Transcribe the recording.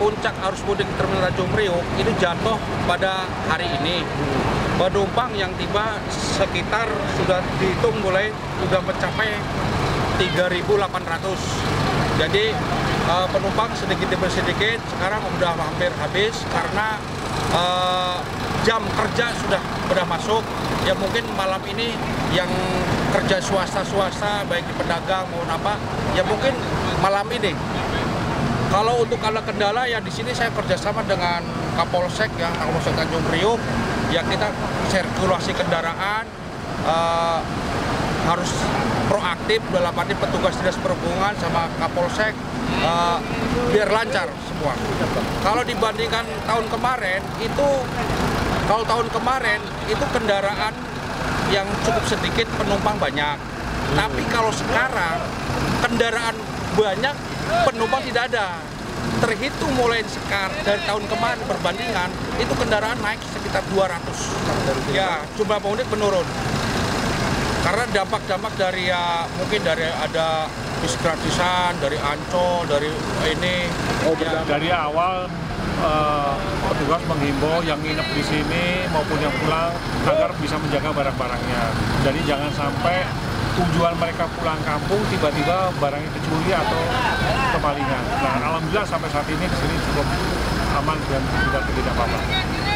puncak arus mudik Terminal Tanjung Priok itu jatuh pada hari ini. Penumpang yang tiba sekitar sudah dihitung mulai sudah mencapai 3.800. Jadi uh, penumpang sedikit demi sedikit sekarang sudah hampir habis karena uh, jam kerja sudah sudah masuk. Ya mungkin malam ini yang kerja swasta-swasta baik di pedagang maupun apa, ya mungkin malam ini. Kalau untuk kalau kendala ya di sini saya kerjasama dengan Kapolsek ya Kapolsek Tanjung Priok ya kita sirkulasi kendaraan uh, harus proaktif dalam arti petugas dinas perhubungan sama Kapolsek uh, biar lancar semua. Kalau dibandingkan tahun kemarin itu kalau tahun kemarin itu kendaraan yang cukup sedikit penumpang banyak. Tapi kalau sekarang kendaraan banyak penumpang tidak ada. Terhitung mulai sekarang dari tahun kemarin perbandingan itu kendaraan naik sekitar 200. Ya, jumlah pemudik menurun karena dampak-dampak dari ya mungkin dari ada bis gratisan dari Ancol dari ini oh, ya. dari awal uh, petugas menghimbau yang nginep di sini maupun yang pulang agar bisa menjaga barang-barangnya jadi jangan sampai tujuan mereka pulang kampung tiba-tiba barangnya dicuri atau kemalingan nah alhamdulillah sampai saat ini di sini cukup aman dan tidak tidak apa-apa